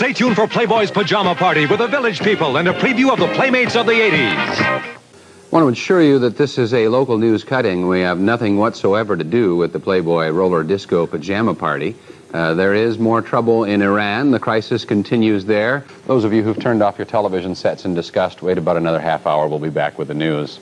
Stay tuned for Playboy's Pajama Party with the Village People and a preview of the Playmates of the 80s. I want to assure you that this is a local news cutting. We have nothing whatsoever to do with the Playboy roller disco pajama party. Uh, there is more trouble in Iran. The crisis continues there. Those of you who've turned off your television sets in disgust, wait about another half hour. We'll be back with the news.